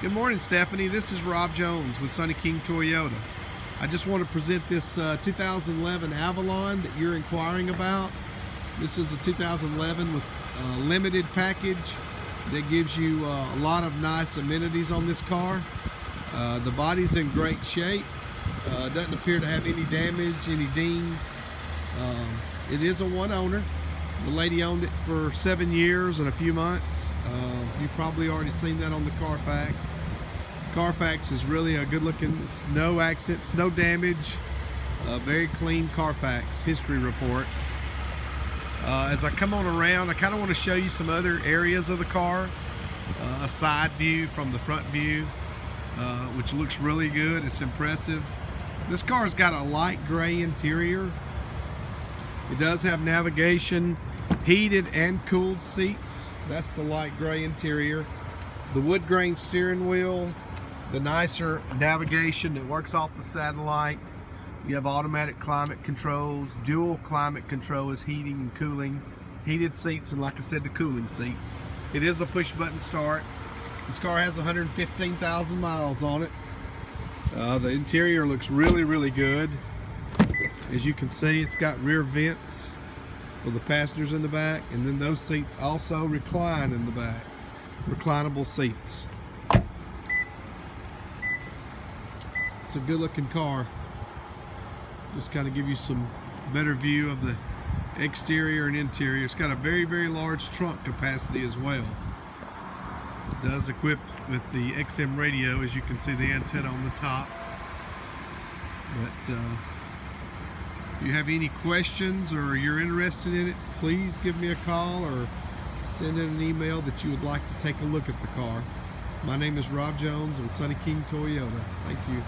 Good morning, Stephanie. This is Rob Jones with Sunny King Toyota. I just want to present this uh, 2011 Avalon that you're inquiring about. This is a 2011 with a limited package that gives you uh, a lot of nice amenities on this car. Uh, the body's in great shape. Uh, doesn't appear to have any damage, any dings. Um, it is a one owner. The lady owned it for seven years and a few months. Uh, you've probably already seen that on the Carfax. Carfax is really a good looking, no accidents, no damage, a very clean Carfax history report. Uh, as I come on around, I kind of want to show you some other areas of the car. Uh, a side view from the front view, uh, which looks really good. It's impressive. This car's got a light gray interior. It does have navigation, heated and cooled seats. That's the light gray interior. The wood grain steering wheel, the nicer navigation that works off the satellite. You have automatic climate controls, dual climate control is heating and cooling, heated seats, and like I said, the cooling seats. It is a push button start. This car has 115,000 miles on it. Uh, the interior looks really, really good. As you can see, it's got rear vents for the passengers in the back, and then those seats also recline in the back. Reclinable seats. It's a good looking car. Just kind of give you some better view of the exterior and interior. It's got a very, very large trunk capacity as well. It does equip with the XM radio, as you can see the antenna on the top. But uh, if you have any questions or you're interested in it, please give me a call or send in an email that you would like to take a look at the car. My name is Rob Jones with Sunny King Toyota. Thank you.